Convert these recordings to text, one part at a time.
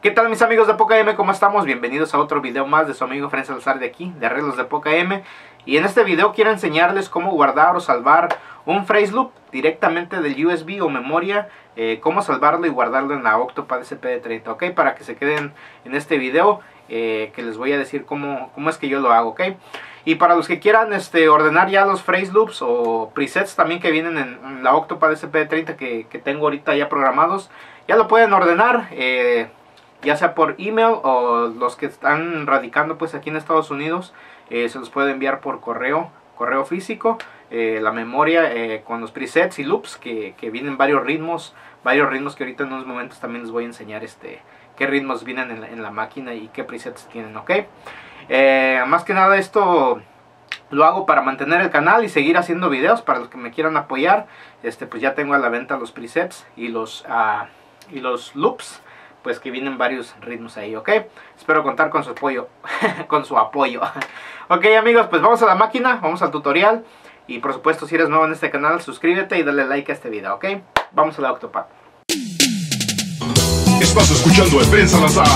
¿Qué tal mis amigos de Poca M? ¿Cómo estamos? Bienvenidos a otro video más de su amigo Fren Salazar de aquí, de arreglos de Poca M. Y en este video quiero enseñarles cómo guardar o salvar un phrase loop directamente del USB o memoria. Eh, cómo salvarlo y guardarlo en la Octopad SPD30, ¿ok? Para que se queden en este video eh, que les voy a decir cómo, cómo es que yo lo hago, ¿ok? Y para los que quieran este, ordenar ya los phrase loops o presets también que vienen en, la Octopad SPD30 que, que, tengo ahorita ya programados, ya lo pueden ordenar. Eh, ya sea por email o los que están radicando pues aquí en Estados Unidos eh, se los puede enviar por correo correo físico eh, la memoria eh, con los presets y loops que, vienen varios ritmos varios ritmos que ahorita en unos momentos también les voy a enseñar este qué ritmos vienen en la, máquina y qué presets tienen ok más que nada esto lo hago para mantener el canal y seguir haciendo videos para los que me quieran apoyar. Este pues ya tengo a la venta los presets y los ah, y los loops pues que vienen varios ritmos ahí, ¿ok? Espero contar con su apoyo, con su apoyo. ok amigos, pues vamos a la máquina, vamos al tutorial. Y por supuesto, si eres nuevo en este canal, suscríbete y dale like a este video, ¿ok? Vamos a la Octopad. Estás escuchando a Ben Salazar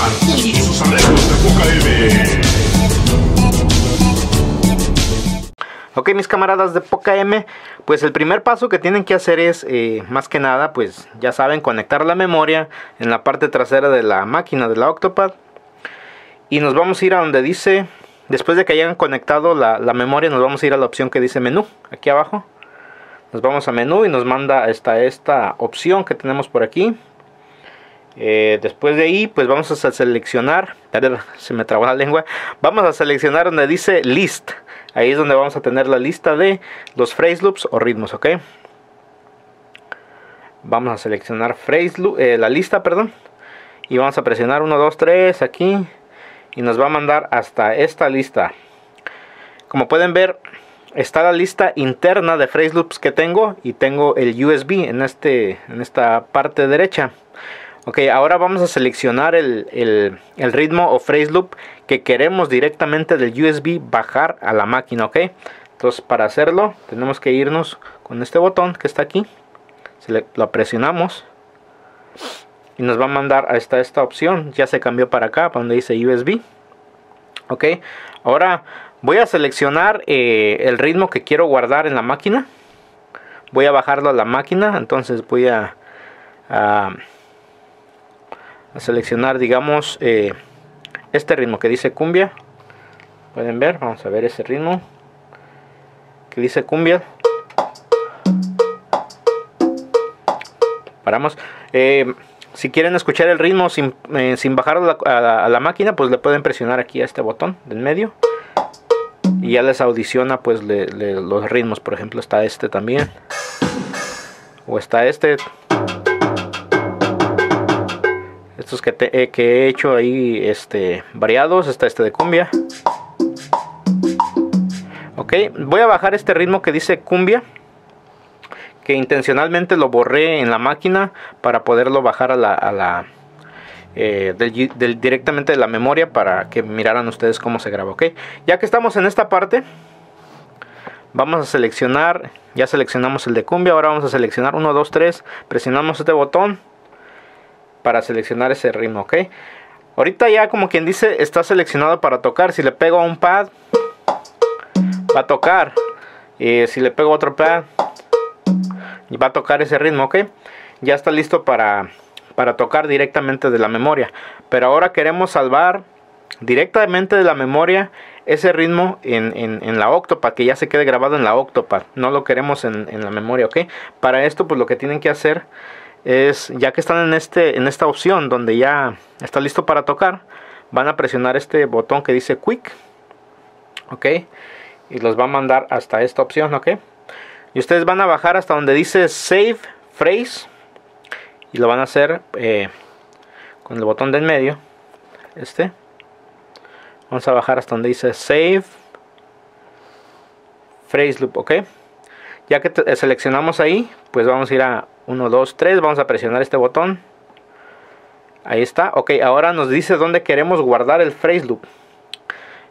y sus arreglos de Poca M. Ok mis camaradas de Poca M, pues el primer paso que tienen que hacer es, eh, más que nada, pues ya saben, conectar la memoria en la parte trasera de la máquina de la Octopad. Y nos vamos a ir a donde dice, después de que hayan conectado la, memoria, nos vamos a ir a la opción que dice menú, aquí abajo. Nos vamos a menú y nos manda esta, esta opción que tenemos por aquí. Eh, después de ahí, pues vamos a seleccionar, se me trabó la lengua, vamos a seleccionar donde dice list. Ahí es donde vamos a tener la lista de los phrase loops o ritmos, ¿ok? Vamos a seleccionar phrase loop, eh, la lista, perdón. Y vamos a presionar 1, 2, 3 aquí. Y nos va a mandar hasta esta lista. Como pueden ver, está la lista interna de phrase loops que tengo. Y tengo el USB en, este, en esta parte derecha. Ok, ahora vamos a seleccionar el, ritmo o phrase loop que queremos directamente del USB bajar a la máquina, ok. Entonces para hacerlo tenemos que irnos con este botón que está aquí. Se lo presionamos y nos va a mandar a esta, esta opción. Ya se cambió para acá, para donde dice USB. Ok, ahora voy a seleccionar eh, el ritmo que quiero guardar en la máquina. Voy a bajarlo a la máquina, entonces voy a a seleccionar digamos eh, este ritmo que dice cumbia. Pueden ver vamos a ver ese ritmo. Que dice cumbia. Paramos. Eh, si quieren escuchar el ritmo sin, eh, sin bajar a la, máquina pues le pueden presionar aquí a este botón del medio. Y ya les audiciona pues los ritmos. Por ejemplo está este también. O está este estos que, eh, que he hecho ahí este, variados. Está este de cumbia. Ok, voy a bajar este ritmo que dice cumbia. Que intencionalmente lo borré en la máquina para poderlo bajar a la, a la eh, del, directamente de la memoria para que miraran ustedes cómo se graba. Ok, ya que estamos en esta parte, vamos a seleccionar. Ya seleccionamos el de cumbia. Ahora vamos a seleccionar 1, 2, 3. Presionamos este botón para seleccionar ese ritmo, ¿ok? Ahorita ya como quien dice está seleccionado para tocar. Si le pego a un pad, va a tocar. Y si le pego a otro pad, va a tocar ese ritmo, ¿ok? Ya está listo para, para tocar directamente de la memoria. Pero ahora queremos salvar directamente de la memoria ese ritmo en, la Octopad, que ya se quede grabado en la Octopad. No lo queremos en, en la memoria, ¿ok? Para esto pues lo que tienen que hacer es ya que están en este en esta opción donde ya está listo para tocar van a presionar este botón que dice quick ok y los va a mandar hasta esta opción ok. Y ustedes van a bajar hasta donde dice save phrase y lo van a hacer eh, con el botón del medio este. Vamos a bajar hasta donde dice save phrase loop ok. Ya que seleccionamos ahí pues vamos a ir a 1, 2, 3. Vamos a presionar este botón. Ahí está. Ok, ahora nos dice dónde queremos guardar el phrase loop.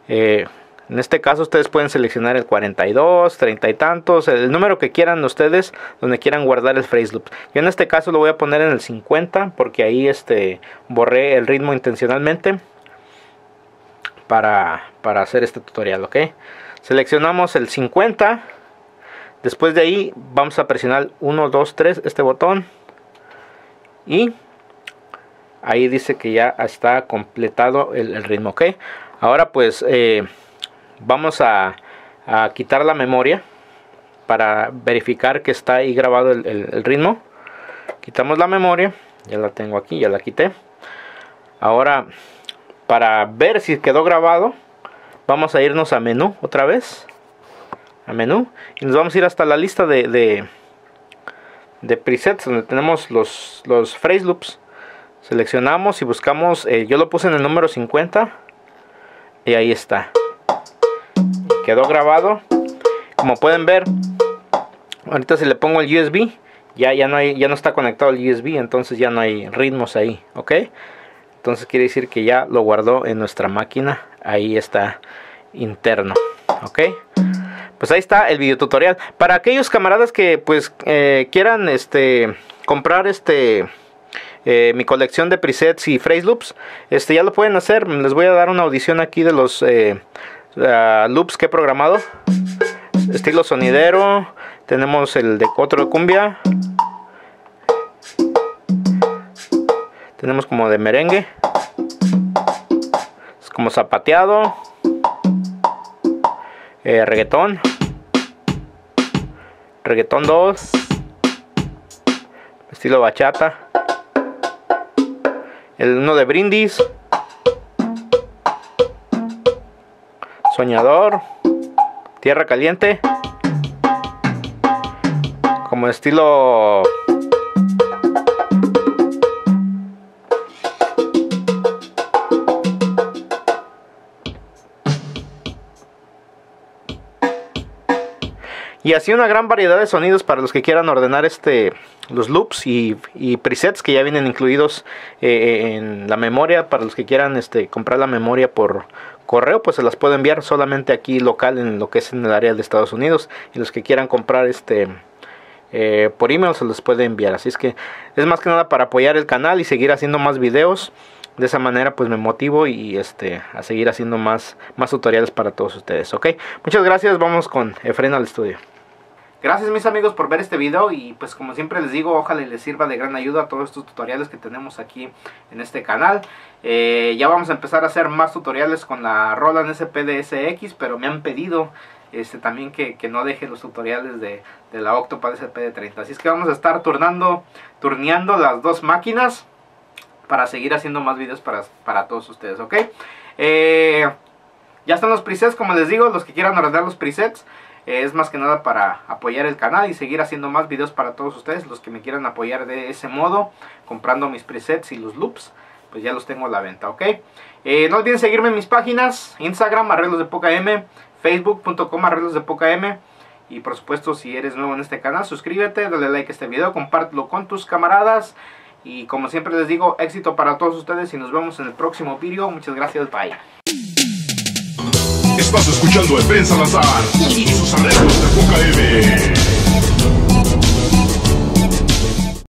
Eh, En este caso ustedes pueden seleccionar el 42, 30 y tantos, el número que quieran ustedes, donde quieran guardar el phrase loop. Yo en este caso lo voy a poner en el 50 porque ahí este borré el ritmo intencionalmente para, para hacer este tutorial, ¿ok? Seleccionamos el 50. Después de ahí vamos a presionar 1, 2, 3 este botón. Y ahí dice que ya está completado el, ritmo, ¿ok? Ahora pues eh, vamos a, quitar la memoria para verificar que está ahí grabado el, ritmo. Quitamos la memoria, ya la tengo aquí, ya la quité. Ahora para ver si quedó grabado, vamos a irnos a menú otra vez. A menú. Y nos vamos a ir hasta la lista de, de, presets donde tenemos los, los phrase loops. Seleccionamos y buscamos, eh, yo lo puse en el número 50 y ahí está. Quedó grabado. Como pueden ver, ahorita si le pongo el USB, ya, ya, no, hay, ya no está conectado el USB, entonces ya no hay ritmos ahí, ¿ok? Entonces quiere decir que ya lo guardó en nuestra máquina, ahí está interno, ¿ok? Pues ahí está el video tutorial. Para aquellos camaradas que pues eh, quieran este comprar este eh, mi colección de presets y phrase loops, este ya lo pueden hacer. Les voy a dar una audición aquí de los eh, loops que he programado. Estilo sonidero. Tenemos el de otro de cumbia. Tenemos como de merengue. Es como zapateado. Eh, reggaetón. Reggaetón 2. Estilo bachata. El uno de brindis, soñador, tierra caliente, como estilo Y así una gran variedad de sonidos para los que quieran ordenar este los loops y, presets que ya vienen incluidos eh, en la memoria. Para los que quieran este, comprar la memoria por correo, pues se las puedo enviar solamente aquí local en lo que es en el área de Estados Unidos. Y los que quieran comprar este eh, por email se les puede enviar. Así es que es más que nada para apoyar el canal y seguir haciendo más videos. De esa manera pues me motivo y este a seguir haciendo más, más tutoriales para todos ustedes. Ok, muchas gracias. Vamos con Efren al estudio. Gracias mis amigos por ver este video y pues como siempre les digo, ojalá les sirva de gran ayuda a todos estos tutoriales que tenemos aquí en este canal. Eh, ya vamos a empezar a hacer más tutoriales con la Roland SPDSX, pero me han pedido este, también que, no deje los tutoriales de, la Octopad SPD30. Así es que vamos a estar turnando, turneando las dos máquinas para seguir haciendo más videos para, para todos ustedes, ¿ok? Eh, ya están los presets, como les digo, los que quieran ordenar los presets es más que nada para apoyar el canal y seguir haciendo más videos para todos ustedes, los que me quieran apoyar de ese modo, comprando mis presets y los loops, pues ya los tengo a la venta, ¿ok? Eh, no olviden seguirme en mis páginas, Instagram, arreglos de poca M, facebook.com, arreglos de poca M, y por supuesto si eres nuevo en este canal, suscríbete, dale like a este video, compártelo con tus camaradas, y como siempre les digo, éxito para todos ustedes y nos vemos en el próximo video, muchas gracias, bye. Estás escuchando a Ben Salazar y sus arreglos de Poca M.